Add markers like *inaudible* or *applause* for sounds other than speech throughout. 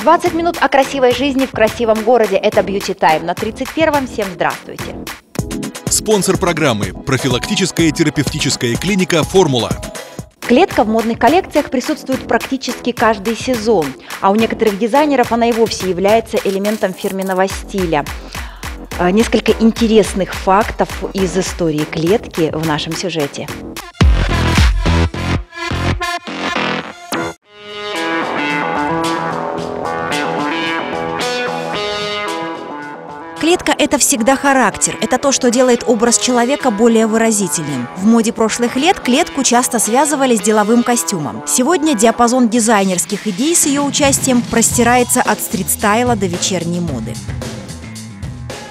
20 минут о красивой жизни в красивом городе. Это Beauty Time на 31-м. Всем здравствуйте. Спонсор программы – профилактическая терапевтическая клиника «Формула». Клетка в модных коллекциях присутствует практически каждый сезон, а у некоторых дизайнеров она и вовсе является элементом фирменного стиля. А, несколько интересных фактов из истории клетки в нашем сюжете. Клетка – это всегда характер. Это то, что делает образ человека более выразительным. В моде прошлых лет клетку часто связывали с деловым костюмом. Сегодня диапазон дизайнерских идей с ее участием простирается от стрит-стайла до вечерней моды.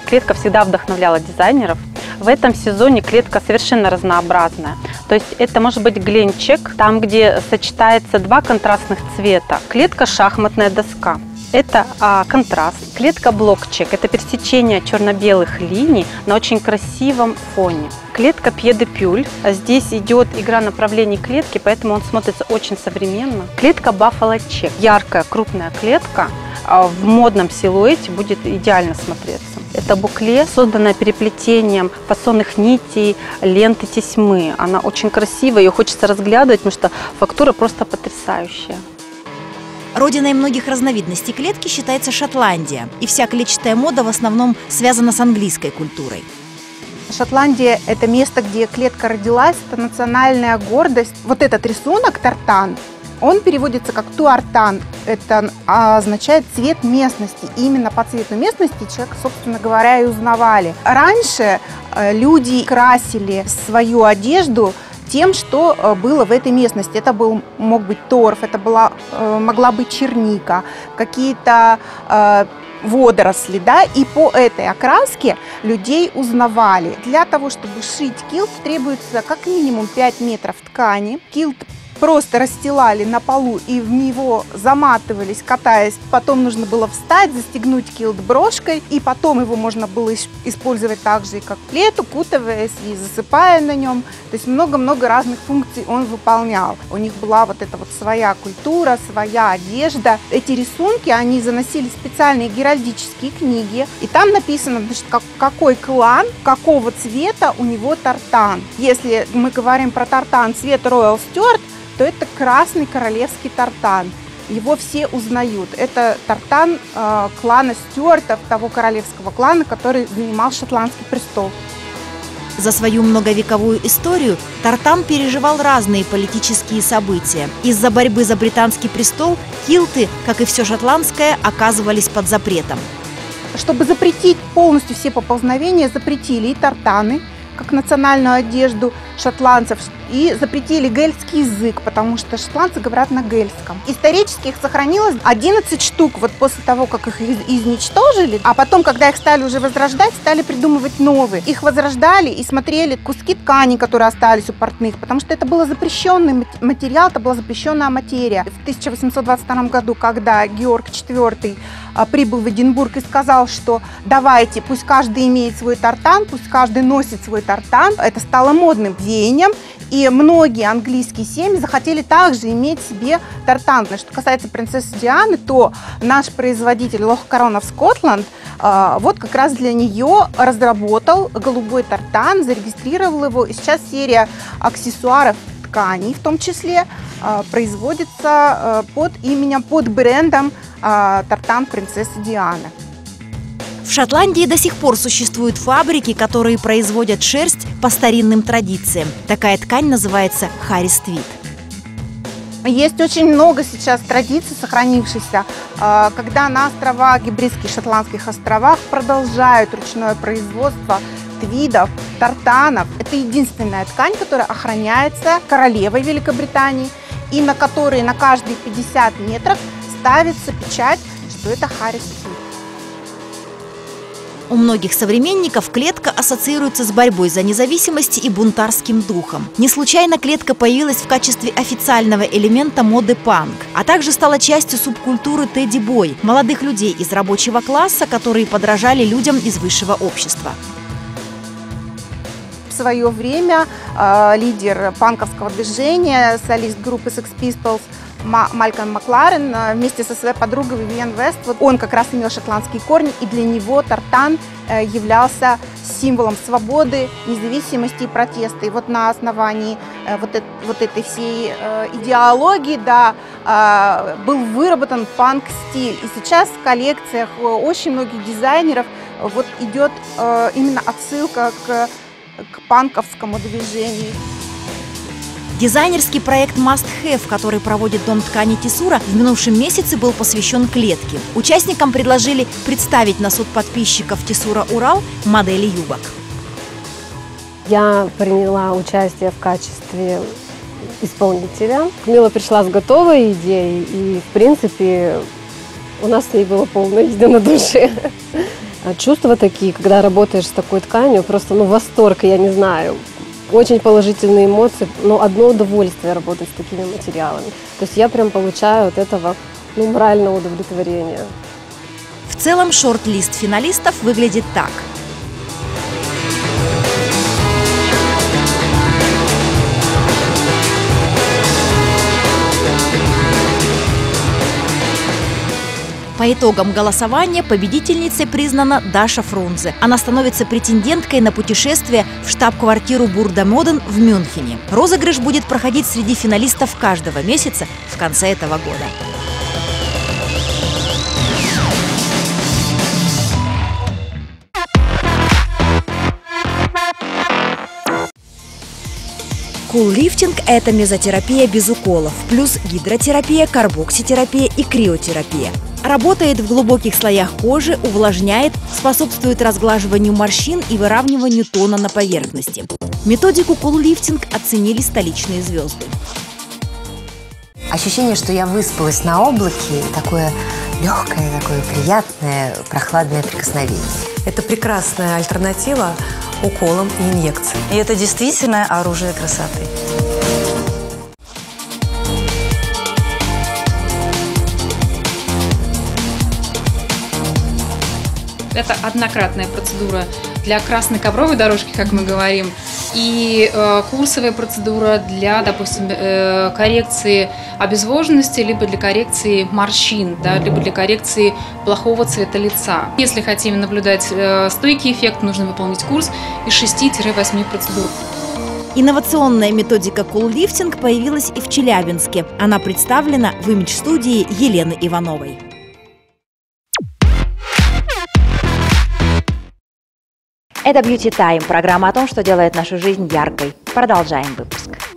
Клетка всегда вдохновляла дизайнеров. В этом сезоне клетка совершенно разнообразная. То есть это может быть гленчик, там, где сочетается два контрастных цвета. Клетка – шахматная доска. Это а, контраст. Клетка блокчек – это пересечение черно-белых линий на очень красивом фоне. Клетка пьедепюль. Здесь идет игра направлений клетки, поэтому он смотрится очень современно. Клетка баффало чек. Яркая, крупная клетка а, в модном силуэте будет идеально смотреться. Это букле, созданное переплетением фасонных нитей, ленты тесьмы. Она очень красивая, ее хочется разглядывать, потому что фактура просто потрясающая. Родиной многих разновидностей клетки считается Шотландия, и вся клетчатая мода в основном связана с английской культурой. Шотландия – это место, где клетка родилась, это национальная гордость. Вот этот рисунок, тартан, он переводится как туартан. Это означает цвет местности. И именно по цвету местности человек, собственно говоря, и узнавали. Раньше э, люди красили свою одежду тем, что э, было в этой местности. Это был, мог быть торф, это была, э, могла быть черника, какие-то э, водоросли, да, и по этой окраске людей узнавали. Для того, чтобы шить килт, требуется как минимум 5 метров ткани. Килт просто расстилали на полу и в него заматывались, катаясь. Потом нужно было встать, застегнуть килт брошкой, и потом его можно было использовать так же, как плед, укутываясь и засыпая на нем. То есть много-много разных функций он выполнял. У них была вот эта вот своя культура, своя одежда. Эти рисунки, они заносили специальные геральдические книги, и там написано, значит, как, какой клан, какого цвета у него тартан. Если мы говорим про тартан цвет Royal Stewart, то это красный королевский тартан. Его все узнают. Это тартан э, клана Стюартов, того королевского клана, который занимал шотландский престол. За свою многовековую историю Тартан переживал разные политические события. Из-за борьбы за британский престол килты, как и все шотландское, оказывались под запретом. Чтобы запретить полностью все поползновения, запретили и тартаны, как национальную одежду шотландцев, и запретили гельский язык, потому что шотландцы говорят на гельском. Исторически их сохранилось 11 штук вот после того, как их изничтожили, а потом, когда их стали уже возрождать, стали придумывать новые. Их возрождали и смотрели куски ткани, которые остались у портных, потому что это был запрещенный материал, это была запрещенная материя. В 1822 году, когда Георг IV а, прибыл в Эдинбург и сказал, что давайте, пусть каждый имеет свой тартан, пусть каждый носит свой тартан. Это стало модным веянием, и многие английские семьи захотели также иметь себе тартан. Что касается принцессы Дианы, то наш производитель Лох Корона в Скотланд а, вот как раз для нее разработал голубой тартан, зарегистрировал его. И сейчас серия аксессуаров тканей в том числе а, производится а, под именем, под брендом тартан принцессы Дианы. В Шотландии до сих пор существуют фабрики, которые производят шерсть по старинным традициям. Такая ткань называется хариствит. Есть очень много сейчас традиций сохранившихся, а, когда на острова, гибридских шотландских островах продолжают ручное производство твидов, тартанов. Это единственная ткань, которая охраняется королевой Великобритании и на которой на каждые 50 метров ставится печать, что это Харрис Твид. У многих современников клетка ассоциируется с борьбой за независимость и бунтарским духом. Не случайно клетка появилась в качестве официального элемента моды панк, а также стала частью субкультуры тедди-бой – молодых людей из рабочего класса, которые подражали людям из высшего общества В свое время э, лидер панковского движения, солист группы Sex Pistols Малькольм Макларен э, вместе со своей подругой Вивиан Вест. Вот он как раз имел шотландские корни, и для него тартан э, являлся символом свободы, независимости и протеста. И вот на основании э, вот, это, вот этой всей идеологии да, был выработан панк-стиль. И сейчас в коллекциях очень многих дизайнеров вот идет именно отсылка к, к панковскому движению. Дизайнерский проект Must Have, который проводит Дом ткани Тисура, в минувшем месяце был посвящен клетке. Участникам предложили представить на суд подписчиков Тисура Урал модели юбок. Я приняла участие в качестве исполнителя. Мила пришла с готовой идеей, и, в принципе, у нас с ней было полное единодушие. *laughs* Чувства такие, когда работаешь с такой тканью, просто ну, восторг, я не знаю очень положительные эмоции, но одно удовольствие работать с такими материалами. То есть я прям получаю от этого ну, моральное удовлетворение. В целом шорт-лист финалистов выглядит так – По итогам голосования победительницей признана Даша Фрунзе. Она становится претенденткой на путешествие в штаб-квартиру Burda Moden в Мюнхене. Розыгрыш будет проходить среди финалистов каждого месяца в конце этого года. Cool-лифтинг – это мезотерапия без уколов, плюс гидротерапия, карбокситерапия и криотерапия. Работает в глубоких слоях кожи, увлажняет, способствует разглаживанию морщин и выравниванию тона на поверхности. Методику кул-лифтинг оценили столичные звезды. Ощущение, что я выспалась на облаке, такое легкое, такое приятное, прохладное прикосновение. Это прекрасная альтернатива уколам и инъекциям. И это действительно оружие красоты. Это однократная процедура для красной ковровой дорожки, как мы говорим, и э, курсовая процедура для, допустим, э, коррекции обезвоженности, либо для коррекции морщин, да, либо для коррекции плохого цвета лица. Если хотим наблюдать э, стойкий эффект, нужно выполнить курс из 6-8 процедур. Инновационная методика куллифтинг появилась и в Челябинске. Она представлена в имидж-студии Елены Ивановой. Это Beauty Time, программа о том, что делает нашу жизнь яркой. Продолжаем выпуск.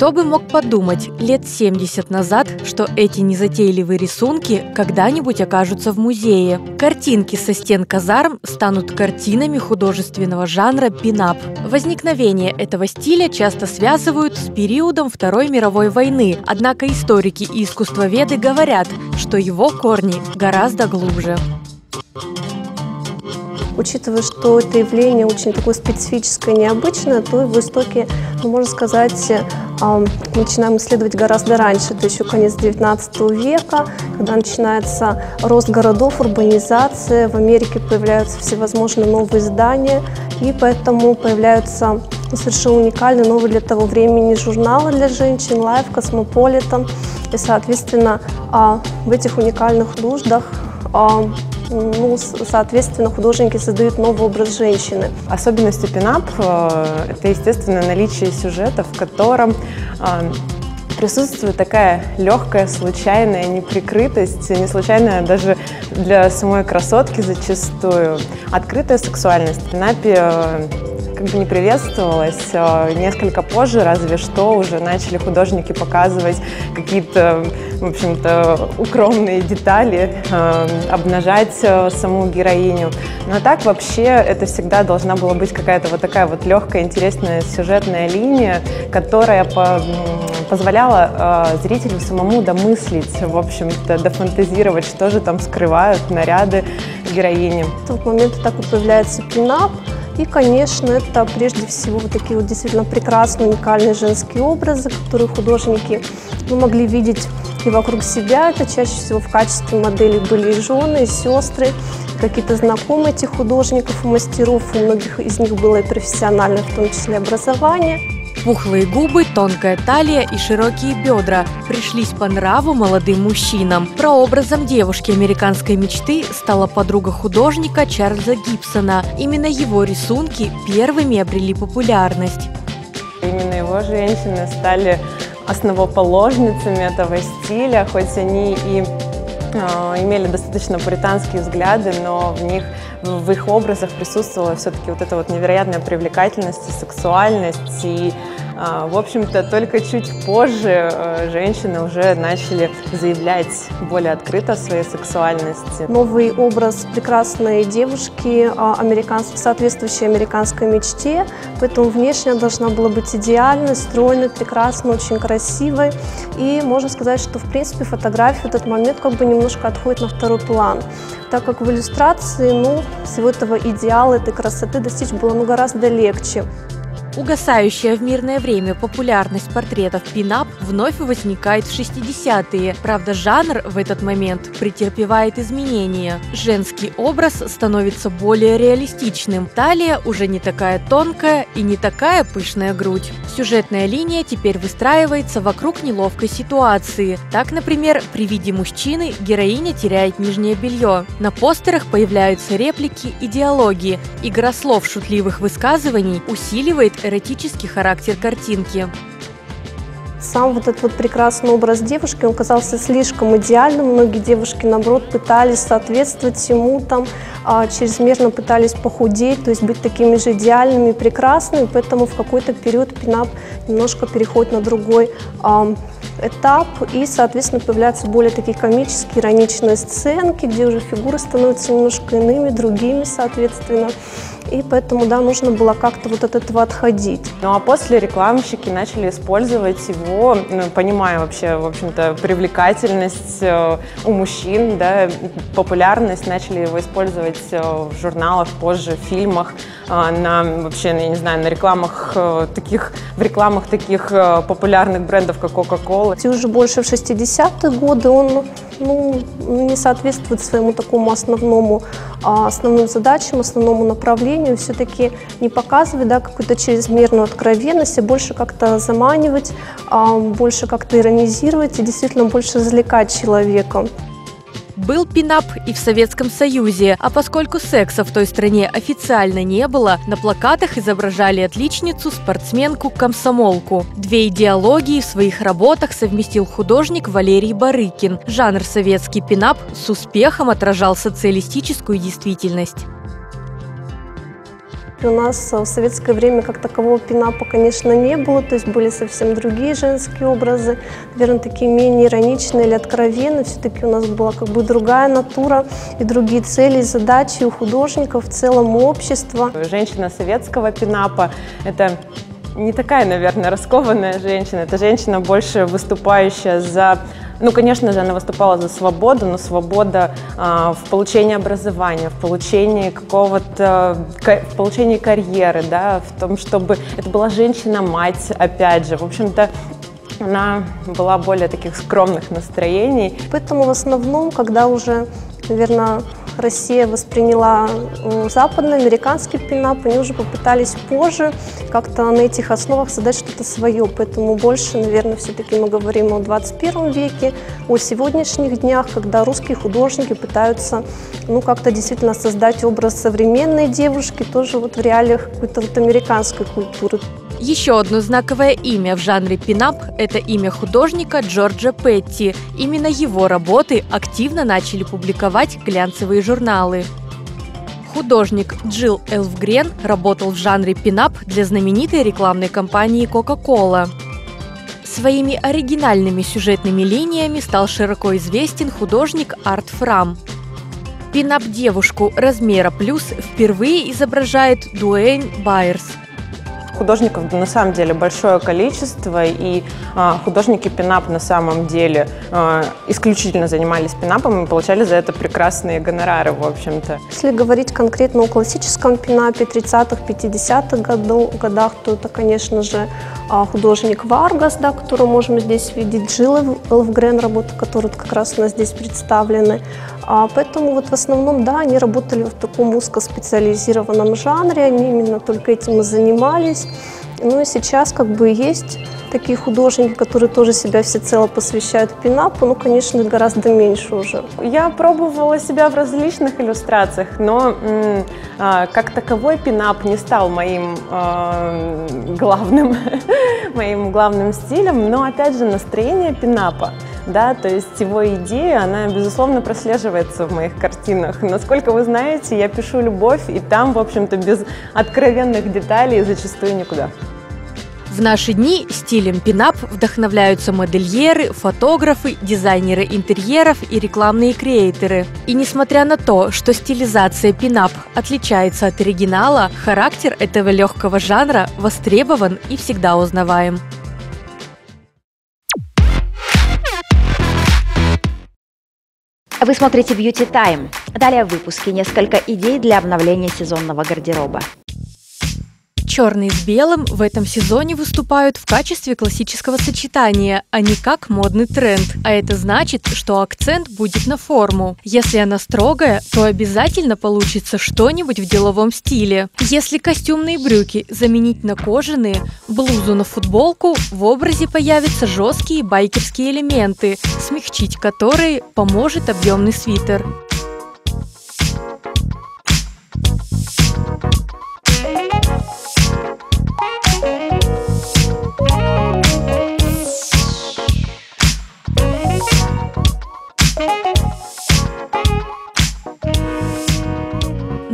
Кто бы мог подумать лет 70 назад, что эти незатейливые рисунки когда-нибудь окажутся в музее. Картинки со стен казарм станут картинами художественного жанра пинап. Возникновение этого стиля часто связывают с периодом Второй мировой войны, однако историки и искусствоведы говорят, что его корни гораздо глубже. Учитывая, что это явление очень такое специфическое, необычное, то в истоке, ну, можно сказать, начинаем исследовать гораздо раньше, это еще конец 19 века, когда начинается рост городов, урбанизация, в Америке появляются всевозможные новые здания, и поэтому появляются совершенно уникальные новые для того времени журналы для женщин, Life, Cosmopolitan, и, соответственно, а, в этих уникальных нуждах ну, соответственно, художники создают новый образ женщины. Особенностью пинап э, – это, естественно, наличие сюжета, в котором э, присутствует такая легкая, случайная неприкрытость, не случайная даже для самой красотки зачастую. Открытая сексуальность. В пинапе э, как бы не приветствовалось. Э, несколько позже, разве что, уже начали художники показывать какие-то, в общем-то, укромные детали, э, обнажать э, саму героиню. Но так вообще это всегда должна была быть какая-то вот такая вот легкая, интересная сюжетная линия, которая по позволяла зрителю самому домыслить, в общем-то, дофантазировать, что же там скрывают наряды героини. В момент так и появляется пинап, и, конечно, это прежде всего вот такие вот действительно прекрасные, уникальные женские образы, которые художники могли видеть и вокруг себя. Это чаще всего в качестве моделей были и жены, и сестры, какие-то знакомые этих художников и мастеров. У многих из них было и профессиональное, в том числе, образование. Пухлые губы, тонкая талия и широкие бедра пришлись по нраву молодым мужчинам. Прообразом девушки американской мечты стала подруга художника Чарльза Гибсона. Именно его рисунки первыми обрели популярность. Именно его женщины стали основоположницами этого стиля, хоть они и э, имели достаточно британские взгляды, но в них в их образах присутствовала все-таки вот эта вот невероятная привлекательность и сексуальность и а, в общем-то, только чуть позже э, женщины уже начали заявлять более открыто о своей сексуальности. Новый образ прекрасной девушки, а, американской, соответствующей американской мечте, поэтому внешне должна была быть идеальной, стройной, прекрасной, очень красивой. И можно сказать, что, в принципе, фотография в этот момент как бы немножко отходит на второй план так как в иллюстрации, ну, всего этого идеала, этой красоты достичь было ну, гораздо легче. Угасающая в мирное время популярность портретов пинап вновь возникает в 60-е. Правда, жанр в этот момент претерпевает изменения. Женский образ становится более реалистичным. Талия уже не такая тонкая и не такая пышная грудь. Сюжетная линия теперь выстраивается вокруг неловкой ситуации. Так, например, при виде мужчины героиня теряет нижнее белье. На постерах появляются реплики и диалоги. Игра слов шутливых высказываний усиливает эротический характер картинки. Сам вот этот вот прекрасный образ девушки, он казался слишком идеальным. Многие девушки, наоборот, пытались соответствовать ему, там, а, чрезмерно пытались похудеть, то есть быть такими же идеальными, прекрасными. Поэтому в какой-то период пинап немножко переходит на другой а, этап, и, соответственно, появляются более такие комические, ироничные сценки, где уже фигуры становятся немножко иными, другими, соответственно. И поэтому, да, нужно было как-то вот от этого отходить. Ну а после рекламщики начали использовать его, ну, понимая вообще, в общем-то, привлекательность э, у мужчин, да, популярность, начали его использовать э, в журналах, позже в фильмах, э, на вообще, я не знаю, на рекламах таких, в рекламах таких популярных брендов, как Coca-Cola. И уже больше в 60-е годы он ну, не соответствует своему такому основному, а, основным задачам, основному направлению, все-таки не показывать да, какую-то чрезмерную откровенность, а больше как-то заманивать, а, больше как-то иронизировать и действительно больше развлекать человека. Был пинап и в Советском Союзе, а поскольку секса в той стране официально не было, на плакатах изображали отличницу, спортсменку, комсомолку. Две идеологии в своих работах совместил художник Валерий Барыкин. Жанр советский пинап с успехом отражал социалистическую действительность. У нас в советское время как такового пинапа, конечно, не было, то есть были совсем другие женские образы, наверное, такие менее ироничные или откровенные. Все-таки у нас была как бы другая натура и другие цели и задачи у художников, в целом у общества. Женщина советского пинапа – это не такая, наверное, раскованная женщина. Это женщина больше выступающая за ну, конечно же, она выступала за свободу, но свобода а, в получении образования, в получении какого-то, в получении карьеры, да, в том, чтобы это была женщина-мать, опять же. В общем-то, она была более таких скромных настроений. Поэтому в основном, когда уже, наверное, Россия восприняла западный, американский пинап, они уже попытались позже как-то на этих основах создать что-то свое. Поэтому больше, наверное, все-таки мы говорим о 21 веке, о сегодняшних днях, когда русские художники пытаются ну, как-то действительно создать образ современной девушки, тоже вот в реалиях какой-то вот американской культуры. Еще одно знаковое имя в жанре пинап – это имя художника Джорджа Петти. Именно его работы активно начали публиковать глянцевые журналы. Художник Джилл Элфгрен работал в жанре пинап для знаменитой рекламной кампании Coca-Cola. Своими оригинальными сюжетными линиями стал широко известен художник Арт Фрам. Пинап-девушку размера плюс впервые изображает Дуэйн Байерс – художников на самом деле большое количество, и э, художники пинап на самом деле э, исключительно занимались пинапом и получали за это прекрасные гонорары, в общем-то. Если говорить конкретно о классическом пинапе 30-х, 50-х годах, то это, конечно же, а, художник Варгас, да, которого можем здесь видеть, Джилл Элфгрен, работы которые как раз у нас здесь представлены. А поэтому вот в основном, да, они работали в таком узкоспециализированном жанре, они именно только этим и занимались. Ну и сейчас как бы есть такие художники, которые тоже себя всецело посвящают пинапу, ну, конечно, гораздо меньше уже. Я пробовала себя в различных иллюстрациях, но а, как таковой пинап не стал моим а, главным, *laughs* моим главным стилем, но, опять же, настроение пинапа да, то есть его идея, она, безусловно, прослеживается в моих картинах. Насколько вы знаете, я пишу любовь, и там, в общем-то, без откровенных деталей зачастую никуда. В наши дни стилем пинап вдохновляются модельеры, фотографы, дизайнеры интерьеров и рекламные креаторы. И несмотря на то, что стилизация пинап отличается от оригинала, характер этого легкого жанра востребован и всегда узнаваем. Вы смотрите Beauty Time. Далее в выпуске несколько идей для обновления сезонного гардероба. Черный с белым в этом сезоне выступают в качестве классического сочетания, а не как модный тренд. А это значит, что акцент будет на форму. Если она строгая, то обязательно получится что-нибудь в деловом стиле. Если костюмные брюки заменить на кожаные, блузу на футболку, в образе появятся жесткие байкерские элементы, смягчить которые поможет объемный свитер.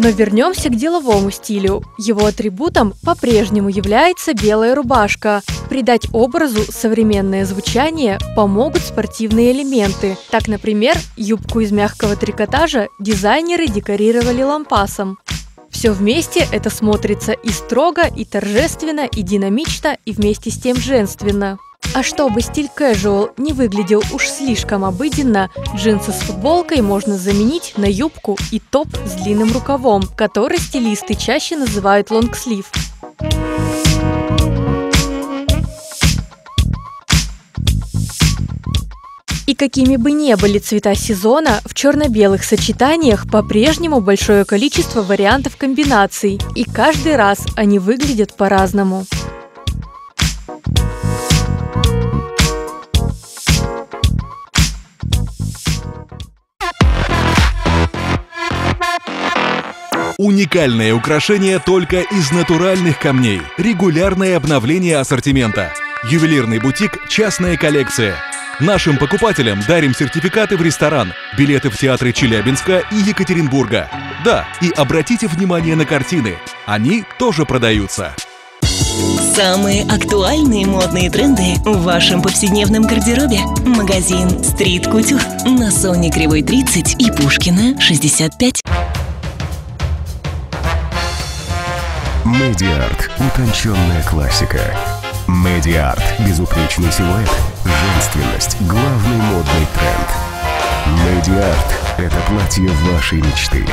Но вернемся к деловому стилю. Его атрибутом по-прежнему является белая рубашка. Придать образу современное звучание помогут спортивные элементы. Так, например, юбку из мягкого трикотажа дизайнеры декорировали лампасом. Все вместе это смотрится и строго, и торжественно, и динамично, и вместе с тем женственно. А чтобы стиль casual не выглядел уж слишком обыденно, джинсы с футболкой можно заменить на юбку и топ с длинным рукавом, который стилисты чаще называют лонгслив. И какими бы ни были цвета сезона, в черно-белых сочетаниях по-прежнему большое количество вариантов комбинаций, и каждый раз они выглядят по-разному. Уникальное украшение только из натуральных камней. Регулярное обновление ассортимента. Ювелирный бутик «Частная коллекция». Нашим покупателям дарим сертификаты в ресторан, билеты в театры Челябинска и Екатеринбурга. Да, и обратите внимание на картины. Они тоже продаются. Самые актуальные модные тренды в вашем повседневном гардеробе. Магазин Street Couture на Соне Кривой 30 и Пушкина 65. Медиарт. Утонченная классика. Медиарт. Безупречный силуэт. Женственность. Главный модный тренд. Медиарт. Это платье вашей мечты.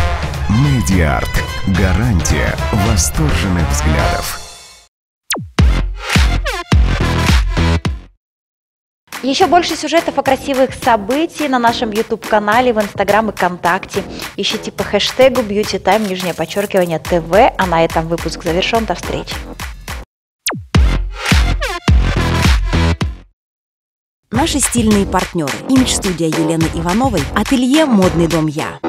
Медиарт. Гарантия восторженных взглядов. Еще больше сюжетов о красивых событиях на нашем YouTube-канале, в Инстаграм и ВКонтакте. Ищите по хэштегу Beauty Time, нижнее подчеркивание ТВ. А на этом выпуск завершен. До встречи. Наши стильные партнеры. Имидж-студия Елены Ивановой. Ателье «Модный дом Я».